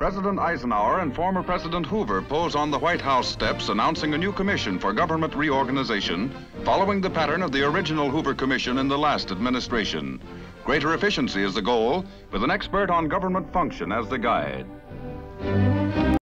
President Eisenhower and former President Hoover pose on the White House steps announcing a new commission for government reorganization following the pattern of the original Hoover Commission in the last administration. Greater efficiency is the goal, with an expert on government function as the guide.